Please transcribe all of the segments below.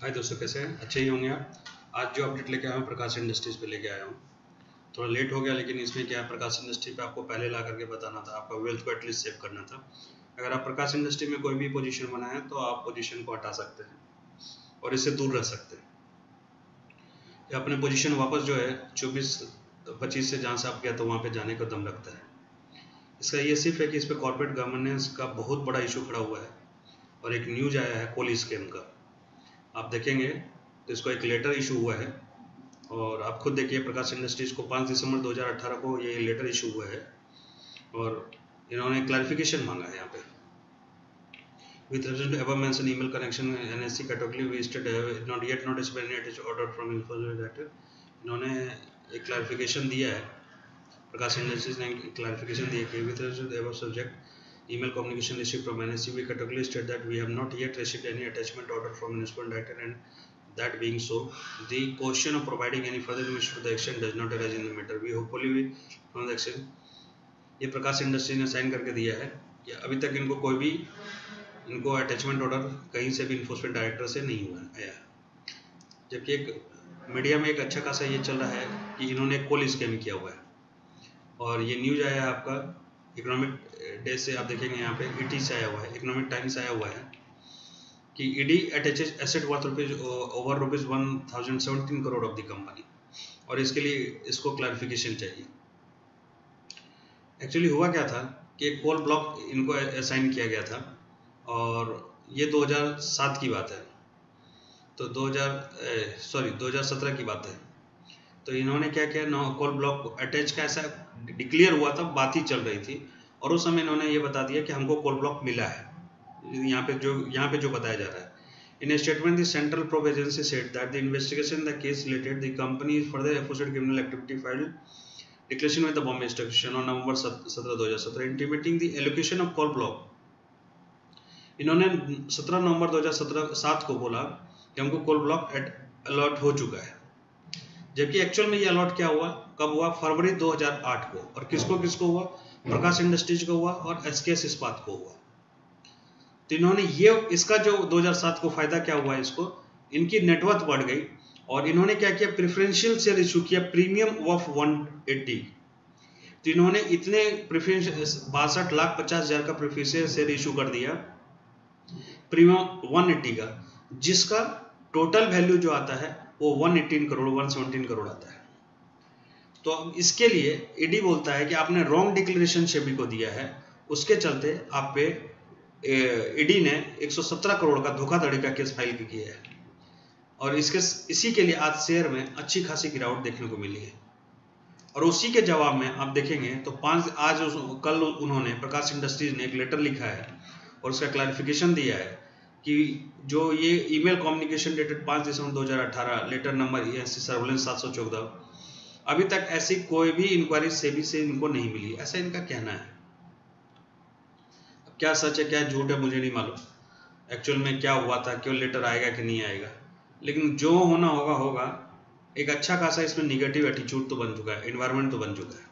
हाय दोस्तों, कैसे हैं? अच्छे ही होंगे आप। आज जो अपडेट लेके आया हूँ, प्रकाश इंडस्ट्रीज़ पे लेके आया हूँ। थोड़ा लेट हो गया, लेकिन इसमें क्या है, प्रकाश इंडस्ट्री पे आपको पहले ला करके बताना था, आपका वेल्थ को एटलीस्ट सेव करना था। अगर आप प्रकाश इंडस्ट्री में कोई भी पोजिशन बनाए तो आप पोजिशन को हटा सकते हैं और इससे दूर रह सकते हैं। या अपने पोजिशन वापस जो है, चौबीस, पच्चीस से जहाँ से आप गया तो वहाँ पर जाने का दम लगता है। इसका ये सिर्फ़ है कि इस पर कॉरपोरेट गवर्नेंस का बहुत बड़ा इशू खड़ा हुआ है और एक न्यूज़ आया है कोली स्कैम का। आप देखेंगे तो इसको एक लेटर इशू हुआ है और आप खुद देखिए प्रकाश इंडस्ट्रीज़ को 5 दिसंबर 2018 को ये लेटर इशू हुआ है और इन्होंने क्लैरिफिकेशन मांगा है यहाँ पे With respect to above mentioned email connection NSC category we stated have not yet noticed any from that इन्होंने एक क्लैरिफिकेशन दिया है प्रकाश इंडस्ट्रीज़ ने क्लैरिफिकेशन दिया कि to the above subject email communication received from NSC we categorically state that we have not yet received any attachment order from municipal director and that being so the question of providing any further information to the exchange does not arise in the matter we hopefully we from the exchange ये प्रकाश industry ने sign करके दिया है कि अभी तक इनको कोई भी इनको अटैचमेंट ऑर्डर कहीं से भी इन्फोर्समेंट डायरेक्टर से नहीं हुआ आया जबकि एक मीडिया में एक अच्छा खासा ये चल रहा है कि इन्होंने कोल स्कैम किया हुआ है और ये न्यूज़ आया है आपका इकोनॉमिक डे से आप देखेंगे यहाँ पे ईटी से आया हुआ है इकोनॉमिक टाइम्स आया हुआ है कि ED attaches asset worth rupees over rupees one thousand seventeen crore of the company और इसके लिए इसको क्लैरिफिकेशन चाहिए। एक्चुअली हुआ क्या था कि एक कोल ब्लॉक इनको असाइन किया गया था और ये 2007 की बात है। तो 2000 सॉरी 2017 की बात है। तो इन्होंने क्या किया? नौ कोल ब्लॉक अटैच का ऐसा डिक्लेयर हुआ था, बात ही चल रही थी। और उस समय इन्होंने ये बता दिया कि हमको कोल ब्लॉक मिला है। यहाँ पे जो, यहाँ पे जो बताया जा रहा है। In statement the central probe agency said that the investigation the case related the company is further एफोसेड criminal activity file declaration with the Bombay instruction on November सत्रह दो हज़ार सत्रह intimating the allocation of coal block इन्होंने सत्रह नवंबर दो हज़ार सत्रह सात को बोला कि हमको कोल ब्लॉक अलॉट हो चुका है। जबकि एक्चुअल में ये अलॉट क्या हुआ? कब हुआ? फरवरी 2008 को। और किसको किसको हुआ? प्रकाश इंडस्ट्रीज़ को हुआ और एस के इस्पात को हुआ। तो इन्होंने ये, इसका जो 2007 को फ़ायदा क्या हुआ इसको? इनकी नेटवर्थ बढ़ गई और इन्होंने क्या किया? प्रिफरेंशियल शेयर इशू किया प्रीमियम ऑफ़ 180 तो इन्होंने इतने बासठ लाख पचास हज़ार का प्रिफरेंशियल शेयर इशू कर दिया प्रीमियम 180 का, जिसका टोटल वैल्यू जो आता है वो 118 करोड़ 117 करोड़ आता है। तो इसके लिए ईडी बोलता है कि आपने रॉन्ग डिक्लेरेशन सेबी को दिया है उसके चलते आप पे ईडी ने 117 करोड़ का धोखाधड़ी का केस फ़ाइल किया है। और इसके इसी के लिए आज शेयर में अच्छी खासी गिरावट देखने को मिली है। और उसी के जवाब में आप देखेंगे तो पाँच आज उस, कल उन्होंने प्रकाश इंडस्ट्रीज़ ने एक लेटर लिखा है और उसका क्लैरिफिकेशन दिया है कि जो ये ईमेल कम्युनिकेशन डेटेड पाँच दिसंबर 2018 लेटर नंबर ई सर्वेलेंस सात सौ चौदह, अभी तक ऐसी कोई भी इंक्वायरी सेबी से इनको नहीं मिली। ऐसा इनका कहना है। क्या सच है, क्या झूठ है, मुझे नहीं मालूम। एक्चुअल में क्या हुआ था, क्यों लेटर आएगा कि नहीं आएगा। लेकिन जो होना होगा होगा। एक अच्छा खासा इसमें निगेटिव एटीट्यूड तो बन चुका है इन्वायरमेंट तो बन चुका है।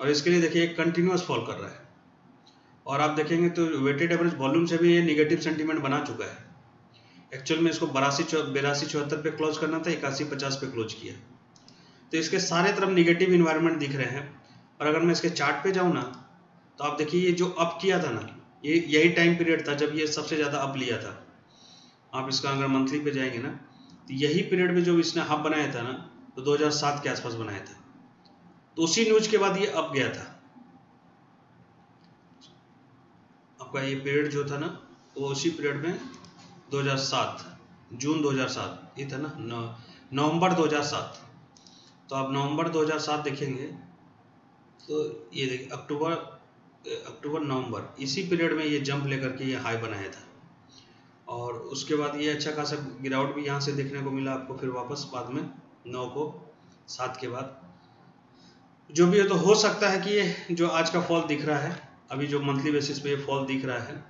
और इसके लिए देखिए कंटिन्यूस फॉल कर रहा है। और आप देखेंगे तो वेटेड एवरेज वॉल्यूम से भी ये निगेटिव सेंटीमेंट बना चुका है। एक्चुअल में इसको बरासी बेरासी चौहत्तर पे क्लोज करना था, इक्यासी पचास पे क्लोज किया। तो इसके सारे तरफ़ निगेटिव इन्वायरमेंट दिख रहे हैं। और अगर मैं इसके चार्ट पे जाऊँ ना तो आप देखिए ये जो अप किया था ना, ये यही टाइम पीरियड था जब ये सबसे ज़्यादा अप लिया था। आप इसका अगर मंथली पे जाएँगे ना तो यही पीरियड में जो इसने हब बनाया था ना तो 2007 के आसपास बनाया था। तो उसी न्यूज़ के बाद ये अप गया था। आपका ये पीरियड जो था ना, वो उसी पीरियड में 2007 जून 2007 ये था ना नवंबर 2007 तो आप नवंबर 2007 देखेंगे तो ये देखिए अक्टूबर अक्टूबर, नवंबर, इसी पीरियड में ये जंप लेकर के ये हाई बनाया था। और उसके बाद ये अच्छा खासा गिरावट भी यहाँ से देखने को मिला आपको, फिर वापस बाद में नौ को, सात के बाद। जो भी है तो हो सकता है कि ये, जो आज का फॉल दिख रहा है अभी जो मंथली बेसिस पे ये फॉल दिख रहा है,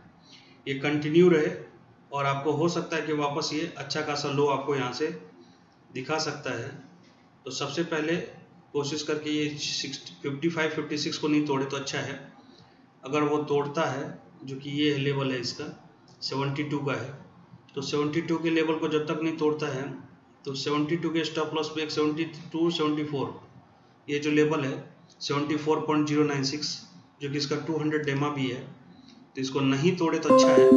ये कंटिन्यू रहे और आपको हो सकता है कि वापस ये अच्छा खासा लो आपको यहाँ से दिखा सकता है। तो सबसे पहले कोशिश करके ये six fifty five fifty six को नहीं तोड़े तो अच्छा है। अगर वो तोड़ता है, जो कि ये लेवल है इसका सेवेंटी टू का है तो 72 के लेवल को जब तक नहीं तोड़ता है तो 72 के स्टॉप लॉस पे एक 72 74 ये जो लेवल है 74.096 जो कि इसका 200 डेमा भी है तो इसको नहीं तोड़े तो अच्छा है।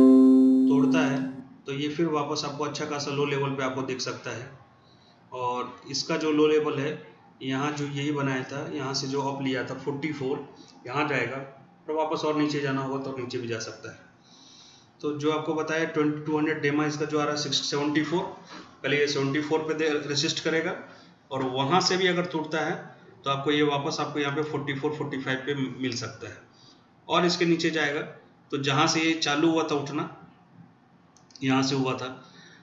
तोड़ता है तो ये फिर वापस आपको अच्छा खासा लो लेवल पे आपको देख सकता है। और इसका जो लो लेवल है, यहाँ जो यही बनाया था, यहाँ से जो अप लिया था 44 फोर यहाँ जाएगा। और वापस और नीचे जाना होगा तो नीचे भी जा सकता है। तो जो आपको बताया ट्वेंटी टू हंड्रेड डेमा इसका जो आ रहा है सिक्स सेवेंटी फोर पहले ये सेवेंटी फोर पे रेसिस्ट करेगा। और वहाँ से भी अगर टूटता है तो आपको ये वापस आपको यहाँ पे फोर्टी फोर फोर्टी फाइव पे मिल सकता है। और इसके नीचे जाएगा तो जहाँ से ये चालू हुआ था उठना, यहाँ से हुआ था,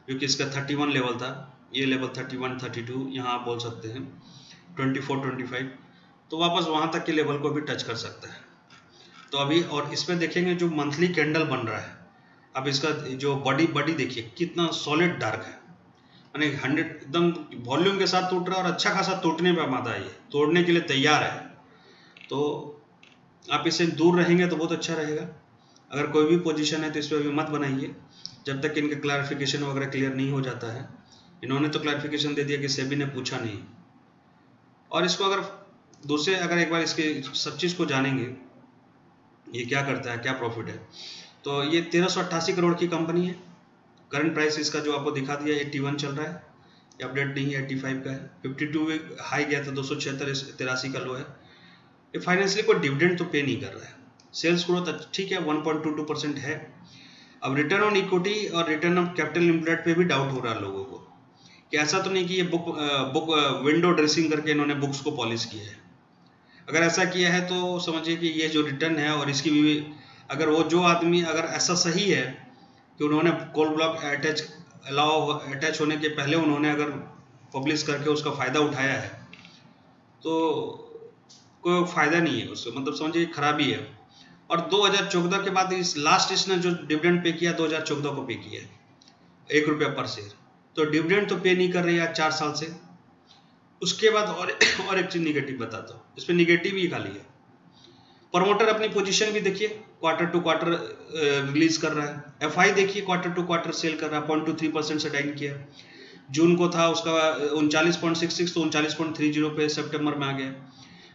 क्योंकि इसका थर्टी वन लेवल था, ये level thirty one thirty two यहाँ आप बोल सकते हैं ट्वेंटी फोर ट्वेंटी फाइव तो वापस वहाँ तक के लेवल को भी टच कर सकता है। तो अभी, और इसमें देखेंगे जो मंथली कैंडल बन रहा है, अब इसका जो बॉडी बॉडी देखिए, कितना सॉलिड डार्क है। यानी हंड्रेड एकदम वॉल्यूम के साथ टूट रहा है और अच्छा खासा टूटने पर मादा ये तोड़ने के लिए तैयार है। तो आप इससे दूर रहेंगे तो बहुत अच्छा रहेगा। अगर कोई भी पोजीशन है तो इस पर अभी मत बनाइए। जब तक इनका क्लैरिफिकेशन वगैरह क्लियर नहीं हो जाता है। इन्होंने तो क्लैरिफिकेशन दे दिया कि सेबी ने पूछा नहीं। और इसको अगर दूसरे, अगर एक बार इसके सब चीज़ को जानेंगे, ये क्या करता है, क्या प्रॉफिट है? तो ये तेरह करोड़ की कंपनी है। करंट प्राइस इसका जो आपको दिखा दिया एट्टी वन चल रहा है। ये अपडेट नहीं है एट्टी फाइव का है। फिफ्टी टू हाई गया था, दो सौ छिहत्तर तिरासी का लो है। ये फाइनेंशियली कोई डिविडेंड तो पे नहीं कर रहा है। सेल्स ग्रोथ ठीक है one point two two percent है। अब रिटर्न ऑन इक्विटी और रिटर्न ऑन कैपिटल इम्प्लॉयड पे भी डाउट हो रहा है लोगों को। कि ऐसा तो नहीं कि ये बुक बुक विंडो ड्रेसिंग करके इन्होंने बुक्स को पॉलिश किया है। अगर ऐसा किया है तो समझिए कि ये जो रिटर्न है और इसकी भी, अगर वो, जो आदमी अगर ऐसा सही है कि उन्होंने coal block attach allow attach होने के पहले उन्होंने अगर पब्लिश करके उसका फ़ायदा उठाया है तो कोई फ़ायदा नहीं है उससे। मतलब समझिए, खराबी है। और 2014 के बाद इस लास्ट इसने जो डिविडेंड पे किया 2014 को पे किया है, एक रुपया पर शेयर तो डिविडेंड तो पे नहीं कर रही है चार साल से। उसके बाद और और एक चीज़ निगेटिव बताता हूँ। इसमें निगेटिव ही खाली है। प्रमोटर अपनी पोजीशन भी देखिए। क्वार्टर टू क्वार्टर रिलीज़ कर रहा है। एफआई देखिए क्वार्टर टू क्वार्टर सेल कर रहा है पॉइंट टू थ्री परसेंट से डाइन किया। जून को था, उसका उनचालीस पॉइंट सिक्स सिक्स तो उनचालीस पॉइंट थ्री ज़ीरो पे सेप्टेम्बर में आ गया।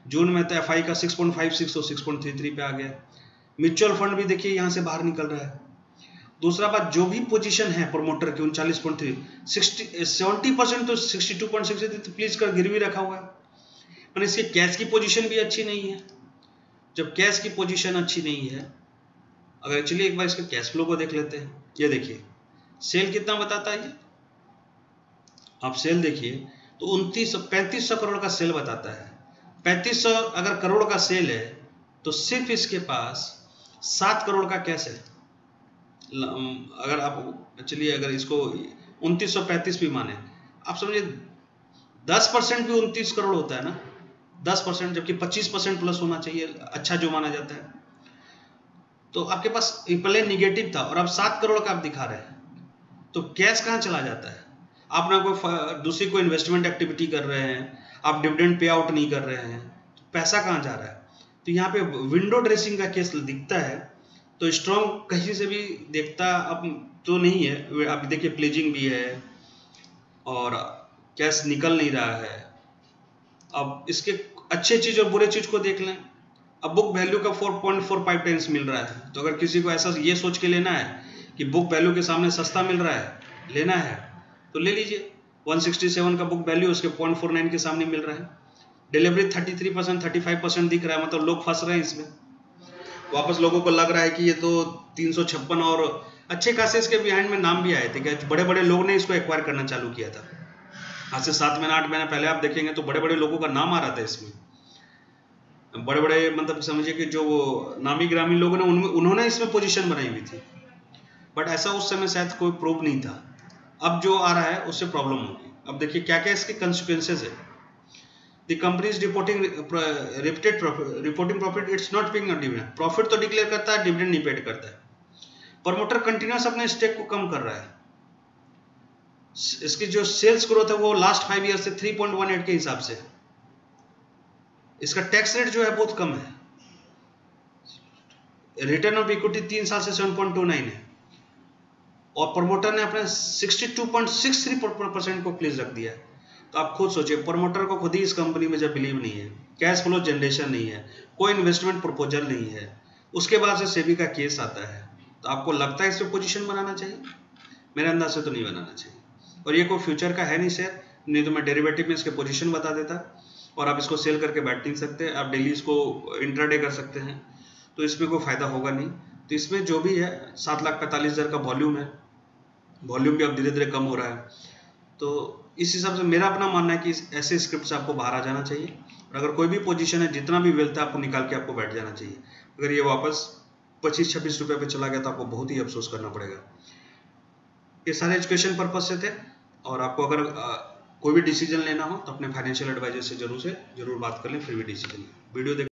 जून में तो एफ़ का सिक्स पॉइंट फाइव सिक्स तो सिक्स पॉइंट थ्री थ्री पे आ गया। म्यूचुअल फंड भी देखिए, यहाँ से बाहर निकल रहा है। दूसरा बात, जो भी पोजीशन है प्रोमोटर की, उनचालीस पॉइंट थ्री सिक्सटी परसेंट तो sixty two point six pledge कर, गिरवी रखा हुआ है। मैंने इसकी कैश की पोजीशन भी अच्छी नहीं है। जब कैश की पोजीशन अच्छी नहीं है, अगर एक्चुअली एक बार इसके कैश फ्लो को देख लेते हैं, ये देखिए सेल कितना बताता है ये? आप सेल देखिए तो उनतीस, पैंतीस सौ करोड़ का सेल बताता है। पैंतीस सौ अगर करोड़ का सेल है तो सिर्फ़ इसके पास सात करोड़ का कैश है। अगर आप चलिए अगर इसको उनतीस सौ पैंतीस भी माने, आप समझिए, दस परसेंट भी उनतीस करोड़ होता है ना? दस परसेंट जबकि पच्चीस परसेंट प्लस होना चाहिए अच्छा जो माना जाता है। तो आपके पास पहले निगेटिव था और अब सात करोड़ का आप दिखा रहे हैं। तो कैश कहाँ चला जाता है? आप ना कोई दूसरी कोई इन्वेस्टमेंट एक्टिविटी कर रहे हैं, आप डिविडेंड पे आउट नहीं कर रहे हैं तो पैसा कहाँ जा रहा है? तो यहाँ पे विंडो ड्रेसिंग का केस दिखता है तो स्ट्रॉन्ग कहीं से भी देखता अब तो नहीं है। आप देखिए प्लेजिंग भी है और कैश निकल नहीं रहा है। अब इसके अच्छे चीज़ और बुरे चीज़ को देख लें। अब बुक वैल्यू का 4.45 टाइम्स मिल रहा है। तो अगर किसी को ऐसा ये सोच के लेना है कि बुक वैल्यू के सामने सस्ता मिल रहा है, लेना है तो ले लीजिए। 167 का बुक वैल्यू उसके 0.49 के सामने मिल रहा है। डिलीवरी 33 परसेंट थर्टी परसेंट दिख रहा है मतलब लोग फंस रहे हैं इसमें। वापस लोगों को लग रहा है कि ये तो तीन सौ छप्पन और अच्छे खासे इसके बिहाइंड में नाम भी आए थे क्या बड़े बड़े लोग ने इसको एक्वायर करना चालू किया था। आज से सात महीना, आठ महीना पहले आप देखेंगे तो बड़े बड़े लोगों का नाम आ रहा था इसमें। बड़े बड़े मतलब समझिए कि जो नामी ग्रामीण लोगों ने, उनमें, उन्होंने इसमें पोजीशन बनाई हुई थी। बट ऐसा उस समय शायद कोई प्रूव नहीं था। अब जो आ रहा है, उससे प्रॉब्लम होगी। अब देखिए क्या क्या इसके कंसिक्वेंसेज है? The company is reporting repeated profit, reporting profit, it's not paying a dividend. Profit तो डिक्लेयर करता है डिविडेंड नहीं पेड करता है। प्रमोटर कंटिन्यूस अपने स्टेक को कम कर रहा है। इसकी जो सेल्स ग्रोथ है, वो लास्ट फाइव ईयर से 3.18 के हिसाब से इसका टैक्स रेट जो है बहुत कम है। रिटर्न ऑफ़ इक्विटी तीन साल से 7.29 है। और प्रमोटर ने अपने 62.63 परसेंट को प्लीज़ रख दिया तो आप खुद सोचिए प्रमोटर को खुद ही इस कंपनी में जब बिलीव नहीं है कैश फ्लो जनरेशन नहीं है, कोई इन्वेस्टमेंट प्रपोजल नहीं है, उसके बाद से सेबी का केस आता है। तो आपको लगता है इस पर पोजिशन बनाना चाहिए? मेरे अंदाज से तो नहीं बनाना चाहिए। और ये कोई फ्यूचर का है नहीं शेयर नहीं तो मैं डेरिवेटिव में इसके पोजीशन बता देता। और आप इसको सेल करके बैठ नहीं सकते, आप डेली इसको इंट्राडे कर सकते हैं तो इसमें कोई फ़ायदा होगा नहीं। तो इसमें जो भी है, सात लाख पैंतालीस हज़ार का वॉल्यूम है। वॉल्यूम भी अब धीरे धीरे कम हो रहा है। तो इस हिसाब से मेरा अपना मानना है कि ऐसे स्क्रिप्ट से आपको बाहर आ जाना चाहिए। और अगर कोई भी पोजीशन है, जितना भी वेल्थ है, आपको निकाल के आपको बैठ जाना चाहिए। अगर ये वापस पच्चीस छब्बीस रुपये पे चला गया तो आपको बहुत ही अफसोस करना पड़ेगा। ये सारे एजुकेशन पर्पज से थे। और आपको अगर कोई भी डिसीज़न लेना हो तो अपने फाइनेंशियल एडवाइजर से ज़रूर से ज़रूर बात कर लें, फिर भी डिसीज़न वीडियो देख